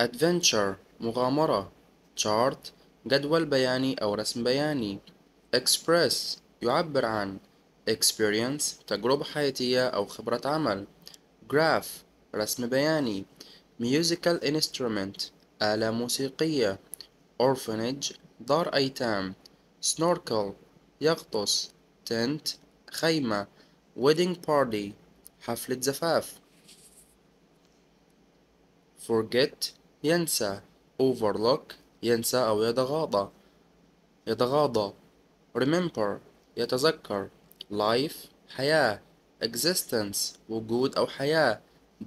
adventure مغامرة. Chart جدول بياني أو رسم بياني. Express يعبر عن. Experience تجربة حياتية أو خبرة عمل. Graph رسم بياني. Musical instrument آلة موسيقية. Orphanage دار أيتام. Snorkel يغطس. Tent خيمة. Wedding party حفلة زفاف. Forget ينسى. Overlook ينسى أو يتغاضى. يتغاضى. Remember يتذكر. Life حياة. Existence وجود أو حياة.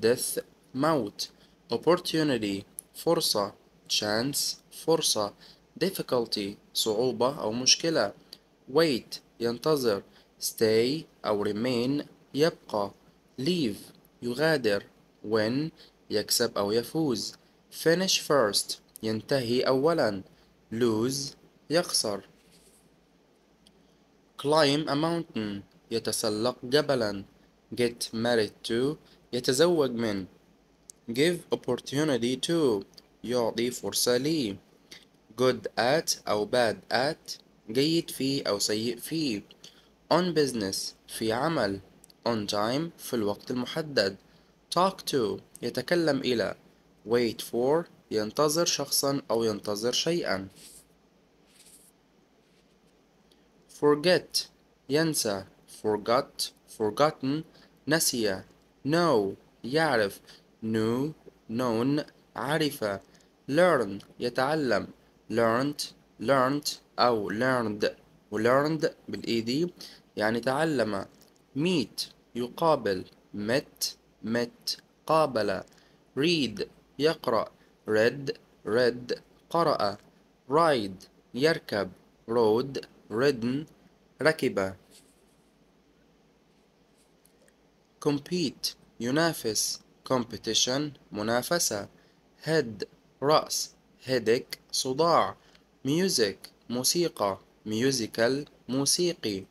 Death موت. Opportunity فرصة. Chance فرصة. Difficulty صعوبة أو مشكلة. Wait ينتظر. Stay أو remain يبقى. Leave يغادر. Win يكسب أو يفوز. Finish first ينتهي أولا lose يخسر climb a mountain يتسلق جبلا get married to يتزوج من give opportunity to يعطي فرصة لي good at أو bad at جيد فيه أو سيء فيه on business في عمل on time في الوقت المحدد talk to يتكلم إلى wait for ينتظر شخصا أو ينتظر شيئا forget ينسى forgot forgotten نسي know يعرف knew known عرف learn يتعلم learned learned أو learned و learned بالإيدي يعني تعلم meet يقابل met met قابل read يقرأ read read قرأ ride يركب rode ridden ركب compete ينافس competition منافسة head رأس headache صداع music موسيقى musical موسيقي